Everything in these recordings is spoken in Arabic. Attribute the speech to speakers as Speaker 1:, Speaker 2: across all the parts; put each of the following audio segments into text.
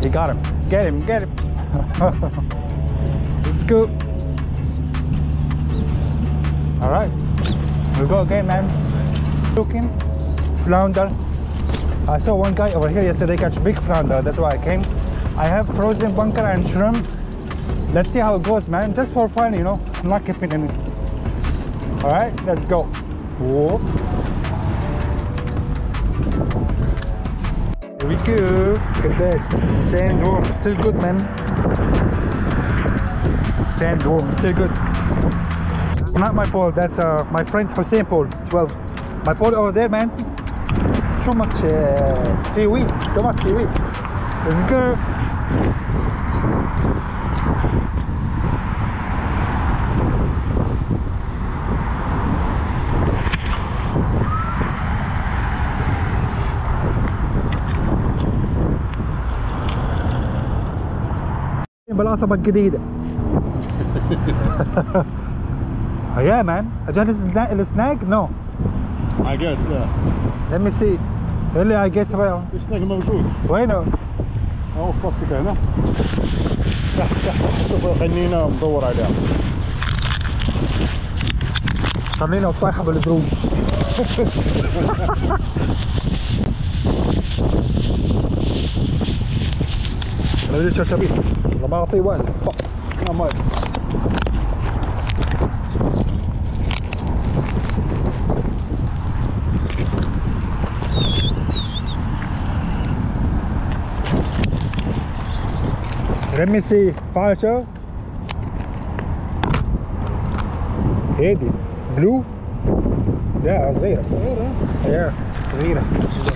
Speaker 1: He got him. Get him, get him. Go. All right. We go again, man. Looking, flounder. I saw one guy over here yesterday catch big flounder. That's why I came. I have frozen bunker and shrimp. Let's see how it goes, man. Just for fun, you know. I'm not keeping any. All right, let's go. Whoa. We go. Look at that. Sandworm. Still good, man. Sandworm. Still good. Not my pole. That's uh, my friend Hussein pole. 12. My pole over there, man. Too much uh, seaweed. Too much seaweed. Let's go. بالعصبة الجديدة. Yeah man. أجهز السنا- السناك no.
Speaker 2: I guess yeah.
Speaker 1: Let me see. اللي I guess بقى
Speaker 2: السناك موجود
Speaker 1: وينه
Speaker 2: اهو في بلاستيك هنا تحت تحت شوف خلينا ندور عليها.
Speaker 1: خلينا وطايحة بالدروس. أنا بدي شرشبيل والله ما اعطيه ولا فق ما مال Let me see. شوف هادي بلو لا صغيرة
Speaker 2: صغيرة
Speaker 1: يا صغيرة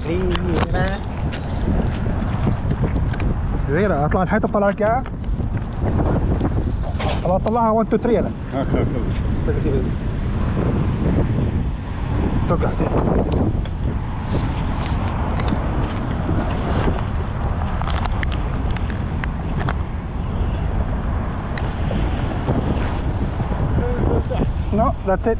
Speaker 1: صغيرة صغيرة أطلع الحيطة طلع لك إياها. خلاص طلعها. 1 2 3
Speaker 2: أنا
Speaker 1: توقع حسين No, that's it.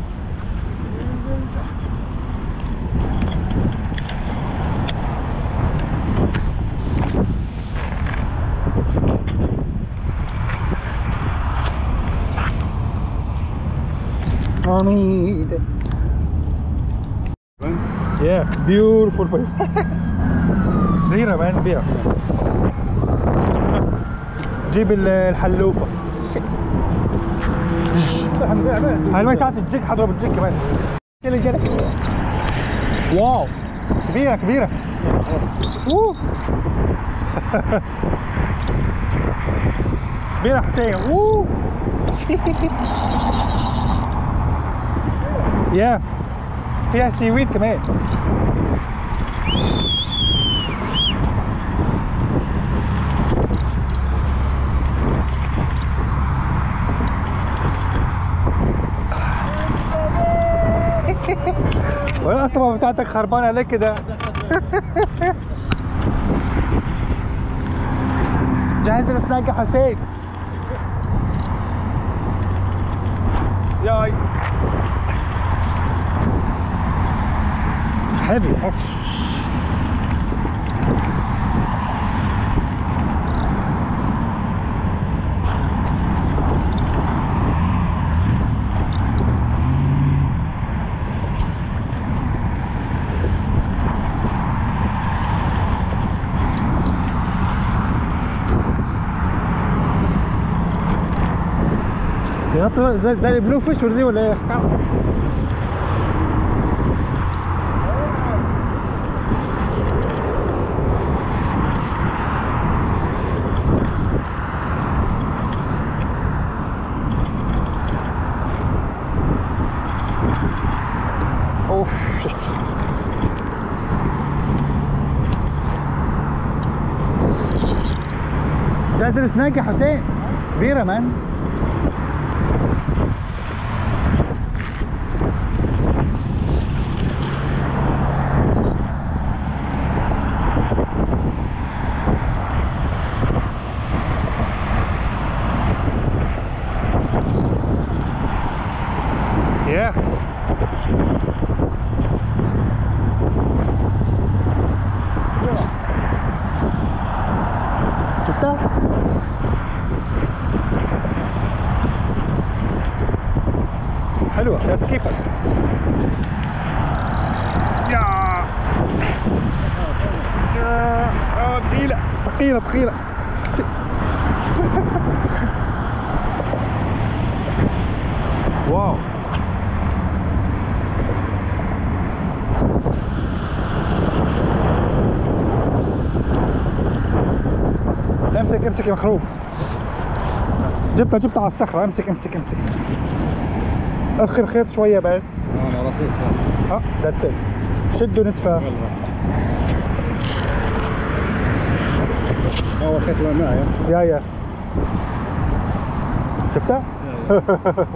Speaker 1: Mommy. Yeah, beautiful place. صغيرة مان بيها جيب ال- الحلوفة هاي المي تاعت الجيك حضرب الجيك كمان كل الجنة واو كبيرة كبيرة. كبيرة حسين. يا فيها سيويد كمان وين العصبة بتاعتك خربانة ليه كده؟ جهز السناك يا حسين. ياي. Heavy. Oh. زي زي البلو فيش ولا دي ولا إيه؟ جاهز السناك يا حسين. كبيرة مان Yeah. شفتها؟ حلوة. يا سكيبر يا يا. آه، ثقيلة ثقيلة شي. واو. امسك امسك يا مخروب. جبتها جبتها على الصخرة. امسك امسك امسك. آخر خيط شوية بس.
Speaker 2: أنا رخيص
Speaker 1: ها ذاتس ات شدوا نتفة
Speaker 2: أول خيط معي؟
Speaker 1: يا يا. شفتها؟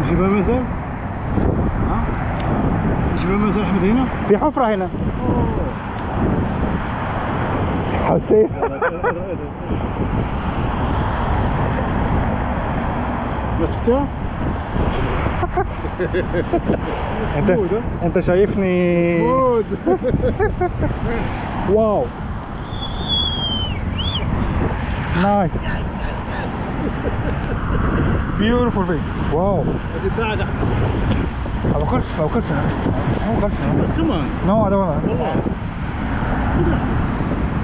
Speaker 2: نجيبها مازال ها؟ نجيبها مازال أحمد هنا؟
Speaker 1: في حفرة هنا. حسين.
Speaker 2: مسكتها
Speaker 1: انت
Speaker 2: سمود
Speaker 1: انت شايفني
Speaker 2: سمود
Speaker 1: واو نايس بيوتيفول بيج واو
Speaker 2: انت تعال
Speaker 1: ما باكلش ما باكلش ما باكلش
Speaker 2: كمان
Speaker 1: نو I don't wanna.
Speaker 2: والله خذها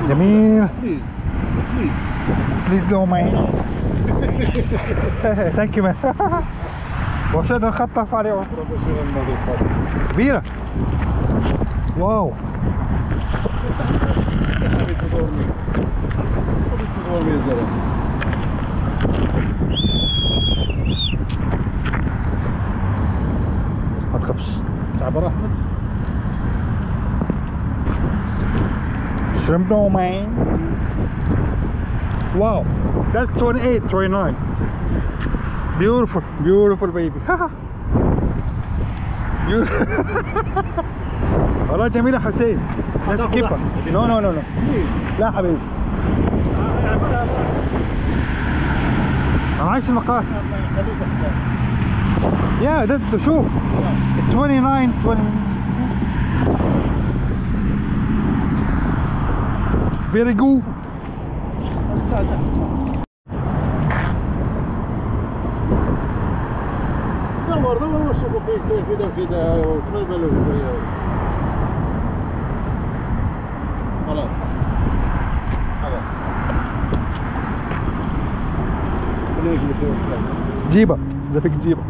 Speaker 1: جميل
Speaker 2: بليز بليز
Speaker 1: بليز نو مان ثانك يو مان وشد الخطف عليه
Speaker 2: بروفيشنال ماذر
Speaker 1: كبيرة واو
Speaker 2: بس حبيت تدورني حبيت تدورني يا زلمه
Speaker 1: ما تخافش
Speaker 2: تعبر احمد
Speaker 1: Shrimp no man. Wow, That's 28, 29. Beautiful, beautiful baby. Beautiful. والله جميلة حسين. Keep her.
Speaker 2: أحمد.
Speaker 1: No, no, no, لا حبيبي. عايش المقاس. يا ده ده شوف 29 20 Very good.
Speaker 2: nu știu cu ei se vede vida trebuie lui cu eu. olha Alas.
Speaker 1: Jiba, já fica Jiba.